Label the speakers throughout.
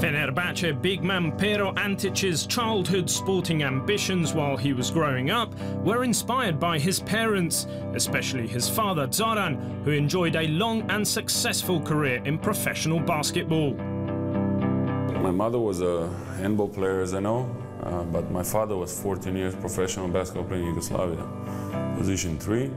Speaker 1: Fenerbahce big man Pero Antic's childhood sporting ambitions while he was growing up were inspired by his parents, especially his father Zoran, who enjoyed a long and successful career in professional basketball.
Speaker 2: My mother was a handball player, as I know, uh, but my father was 14 years professional basketball player in Yugoslavia, position three.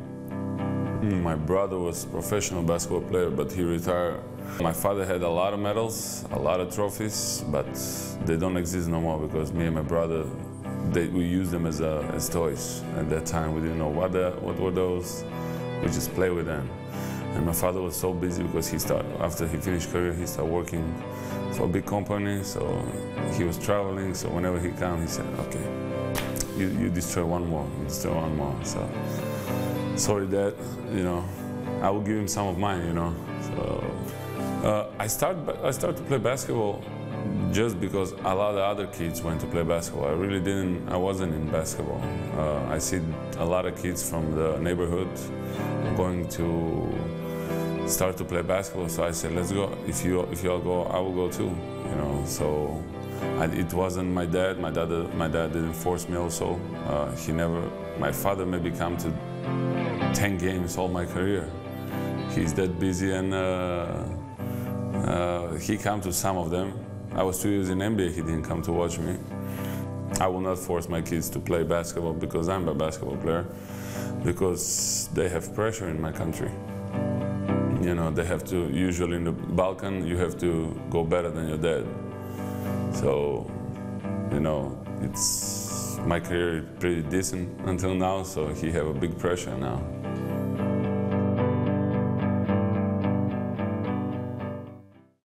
Speaker 2: My brother was a professional basketball player, but he retired my father had a lot of medals, a lot of trophies, but they don't exist no more because me and my brother, they, we used them as, uh, as toys. At that time, we didn't know what, the, what were those. We just play with them. And my father was so busy because he started, after he finished career, he started working for a big company, so he was traveling, so whenever he came, he said, okay, you, you destroy one more, you destroy one more. So, sorry dad, you know, I will give him some of mine, you know. So, uh, I started I started to play basketball just because a lot of other kids went to play basketball. I really didn't. I wasn't in basketball. Uh, I see a lot of kids from the neighborhood going to start to play basketball. So I said, let's go. If you if you all go, I will go too. You know. So I, it wasn't my dad. My dad my dad didn't force me. Also, uh, he never. My father maybe come to 10 games all my career. He's that busy and. Uh, uh, he came to some of them. I was two years in NBA, he didn't come to watch me. I will not force my kids to play basketball because I'm a basketball player, because they have pressure in my country. You know, they have to, usually in the Balkan, you have to go better than your dad. So, you know, it's, my career is pretty decent until now, so he have a big pressure now.